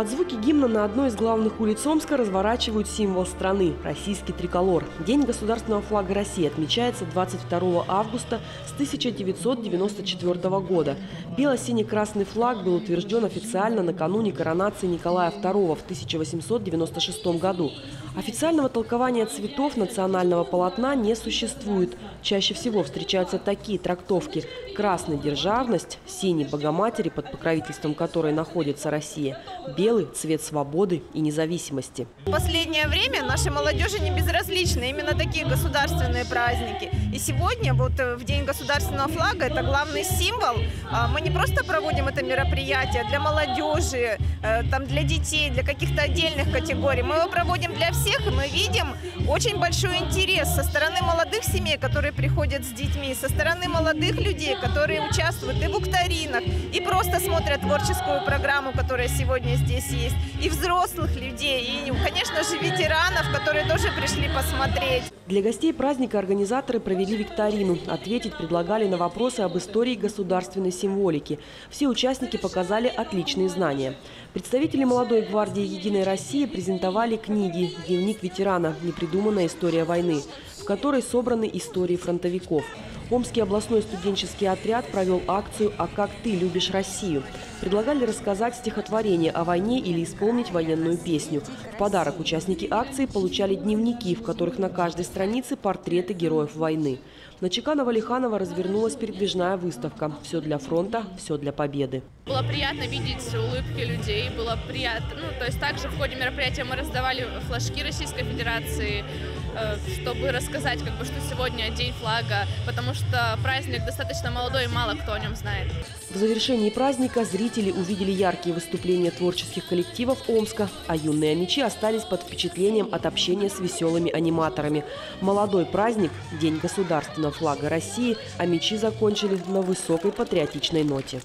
Под звуки гимна на одной из главных улиц Омска разворачивают символ страны – российский триколор. День государственного флага России отмечается 22 августа с 1994 года. Бело-синий-красный флаг был утвержден официально накануне коронации Николая II в 1896 году. Официального толкования цветов национального полотна не существует. Чаще всего встречаются такие трактовки. Красный – державность, синий – Богоматери, под покровительством которой находится Россия, белый – цвет свободы и независимости. В последнее время нашей молодежи не безразличны именно такие государственные праздники. И сегодня, вот э, в День государственного флага, это главный символ. А, мы не просто проводим это мероприятие для молодежи, э, там, для детей, для каких-то отдельных категорий. Мы его проводим для всех, и мы видим очень большой интерес со стороны молодых семей, которые приходят с детьми, со стороны молодых людей, которые участвуют и в викторинах, и просто смотрят творческую программу, которая сегодня здесь есть, и взрослых людей, и, конечно же, ветеранов, которые тоже пришли посмотреть. Для гостей праздника организаторы провели викторину. Ответить предлагали на вопросы об истории государственной символики. Все участники показали отличные знания. Представители молодой гвардии «Единой России» презентовали книги «Дневник ветерана. Непридуманная история войны», в которой собраны истории фронтовиков. Омский областной студенческий отряд провел акцию «А как ты любишь Россию?». Предлагали рассказать стихотворение о войне или исполнить военную песню. В подарок участники акции получали дневники, в которых на каждой странице портреты героев войны. На Чеканова-Лиханова развернулась передвижная выставка «Все для фронта, все для победы». Было приятно видеть улыбки людей, было приятно, ну, то есть также в ходе мероприятия мы раздавали флажки Российской Федерации, чтобы рассказать, как бы, что сегодня день флага, потому что праздник достаточно молодой и мало кто о нем знает. В завершении праздника зрители увидели яркие выступления творческих коллективов Омска, а юные амичи остались под впечатлением от общения с веселыми аниматорами. Молодой праздник – День государственного флага России – амичи закончили на высокой патриотичной ноте.